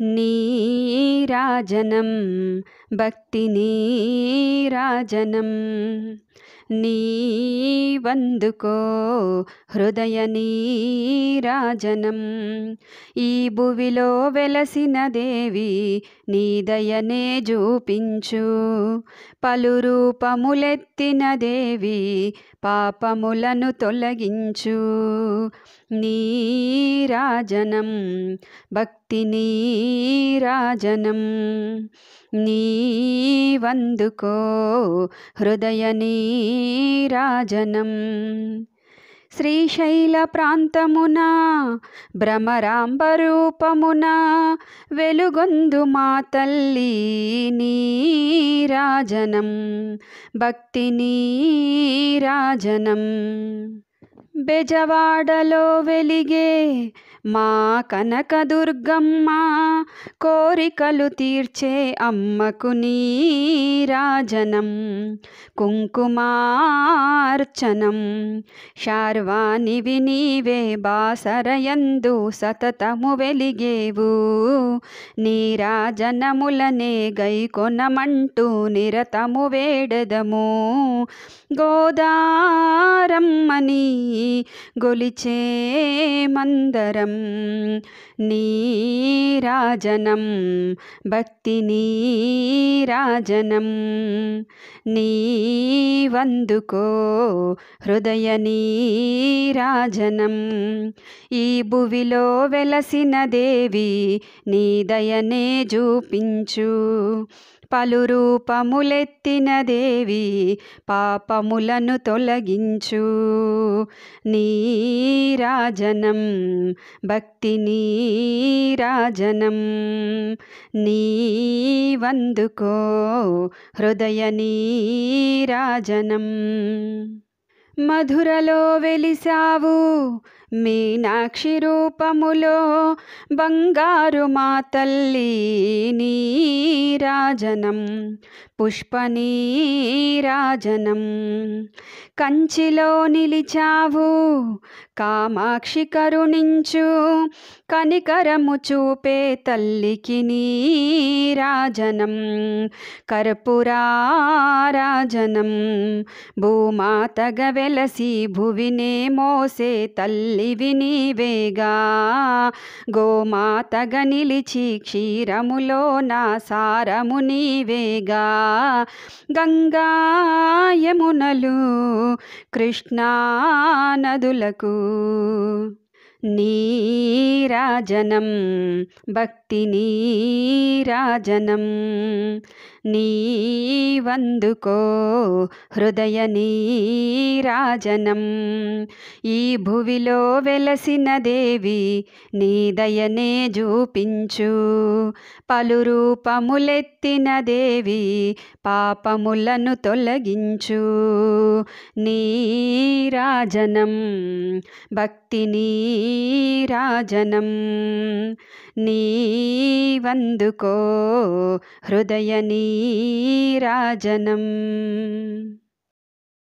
నీరాజనం భక్తి నీరాజనం. నీవందుకో హృదయ నీరాజనం. ఈ భువిలో వెలసిన దేవి నీ దయనే చూపించు పలు రూపములెత్తిన దేవి పాపములను తొలగించు. నీరాజనం భక్తి నీరాజనం. నీవందుకో హృదయ నీరాజనం. శ్రీశైల ప్రాంతమున భ్రమరాంబరూపమున వెలుగొందు మా తల్లి నీరాజనం భక్తి నీరాజనం. బెజవాడలో వెలిగే మా కనకదుర్గమ్మ కోరికలు తీర్చే అమ్మకు నీరాజనం కుంకుమార్చనం. శార్వాణివి నీవే బాసరయందు సతతము వెలిగేవు. నీరాజనములనే గైకొనమంటూ నిరతము వేడదము. గోదారమ్మని గొలిచే మందరం నీరాజనం భక్తి నీరాజనం నీవందుకో హృదయ నీరాజనం ఈ భువిలో వెలసిన దేవి నీ దయనే చూపించు పలు రూపములెత్తిన దేవి పాపములను తొలగించు. నీరాజనం భక్తి నీరాజనం నీవందుకో హృదయ నీరాజనం మధురలో వెలిసావు. మీనాక్షి రూపములో బంగారు మా తల్లి నీరాజనం పుష్పనీరాజనం. కంచిలో నిలిచావు. కామాక్షి కరుణించు. కనికరము చూపే తల్లికి నీరాజనం కర్పూరారాజనం భూమాతగ వెలసి భువినే మోసే తల్లివి నీవేగా. గోమాతగ నిలిచి క్షీరములో నా సారము నీవేగా. గంగా యమునలు కృష్ణా నదులకు నీరాజనం భక్తి నీరాజనం. నీవందుకో హృదయ నీరాజనం. ఈ భువిలో వెలసిన దేవి నీ దయనే చూపించు పలు రూపములెత్తిన దేవి పాపములను తొలగించు. నీరాజనం. భక్తి నీరాజనం నీవందుకో హృదయ నీరాజనం